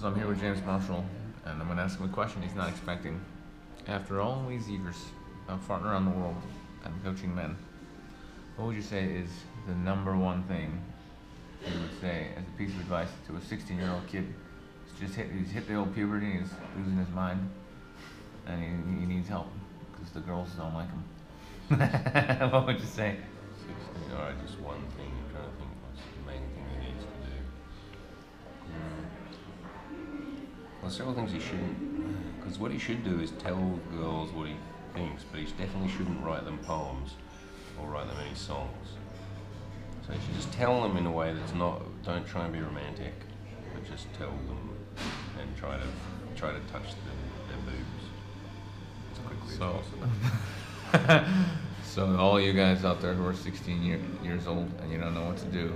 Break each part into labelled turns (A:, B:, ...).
A: So I'm here with James Marshall, and I'm going to ask him a question he's not expecting. After all these years of farting around the world and coaching men, what would you say is the number one thing you would say as a piece of advice to a 16 year old kid? He's just hit, hit the old puberty, and he's losing his mind, and he, he needs help because the girls don't like him. what would you say?
B: Sixteen, all right, just one thing. I'm trying to think what's the main thing he needs to do. Several things he shouldn't. Uh, because what he should do is tell girls what he thinks, but he definitely shouldn't write them poems or write them any songs. So you should just tell them in a way that's not. Don't try and be romantic, but just tell them and try to try to touch them, their boobs as quickly
A: So-
B: as possible.
A: so all you guys out there who are 16 year, years old and you don't know what to do,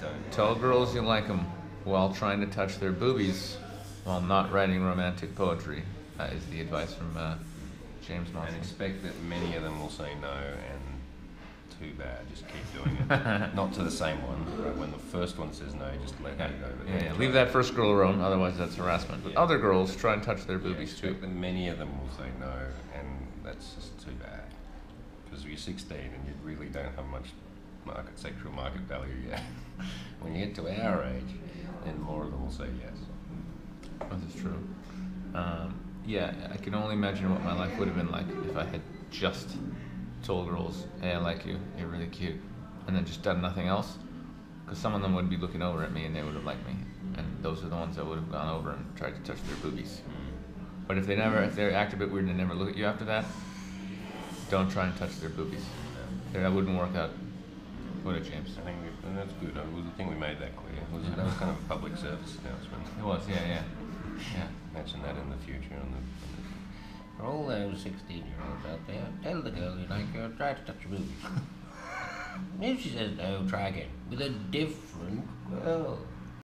B: Don't
A: tell girls you like them while trying to touch their boobies while not writing romantic poetry. That is the advice from uh, James
B: and expect that many of them will say no and too bad just keep doing it not to the same one when the first one says no just let
A: Yeah,
B: her go
A: yeah, yeah. Leave that first girl alone, otherwise that's harassment. But
B: Yeah.
A: other girls try and touch their
B: yeah,
A: boobies too.
B: expect that many of them will say no and that's just too bad because you're 16 and you really don't have much market sexual market value yet when you get to our age then more of them will say yes
A: This is true. Um, yeah, I can only imagine what my life would have been like if I had just told girls, "Hey, I like you. You're really cute," and then just done nothing else. Because some of them would be looking over at me and they would have liked me, and those are the ones that would have gone over and tried to touch their boobies. But if they never, if they act a bit weird and they never look at you after that, don't try and touch their boobies. That wouldn't work out. Would it, James?
B: I think we, and that's good I was- I think we made that clear was that was kind of a public service announcement
A: It was, yeah, yeah, yeah.
B: Mention that in the future on the, on the for all those sixteen year olds out there, tell the girl you like her, try to touch her boobs. if she says no, try again with a different girl.